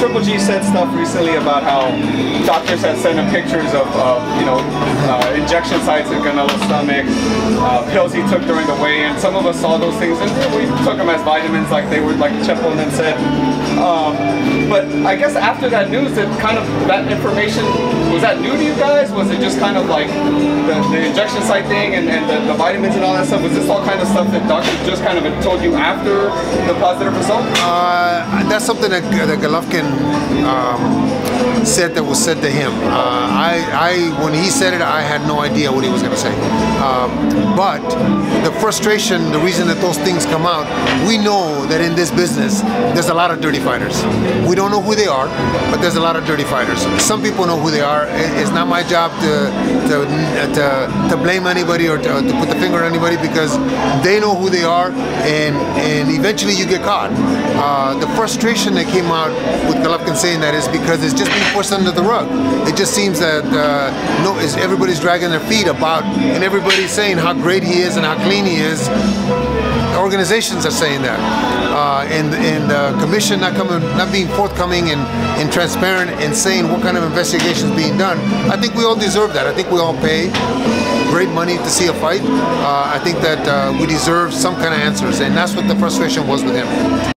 Triple G said stuff recently about how doctors had sent him pictures of, of you know, uh, injection sites in Canelo's stomach, uh, pills he took during the weigh-in. Some of us saw those things and we took them as vitamins, like they were, like Chepo and said. Um, but I guess after that news, it kind of that information was that new to you guys? Was it just kind of like the, the injection site thing and, and the, the, vitamins and all that stuff? Was this all kind of stuff that doctors just kind of told you after the positive result? Uh, that's something that, that Golovkin um, said that was said to him. Uh, I, I, when he said it, I had no idea what he was going to say. Um, but the frustration, the reason that those things come out, we know that in this business, there's a lot of dirty fighters. We don't know who they are, but there's a lot of dirty fighters. Some people know who they are. It's not my job to to, to, to blame anybody or to, to, put the finger on anybody because they know who they are, and and eventually you get caught. Uh, the frustration that came out with Golovkin saying that is because it's just being pushed under the rug. It just seems that uh, no, everybody's dragging their feet about, and everybody's saying how great he is and how clean he is organizations are saying that, uh, and and the commission not coming, not being forthcoming and, and transparent and saying what kind of investigation is being done. I think we all deserve that. I think we all pay great money to see a fight. Uh, I think that uh, we deserve some kind of answers, and that's what the frustration was with him.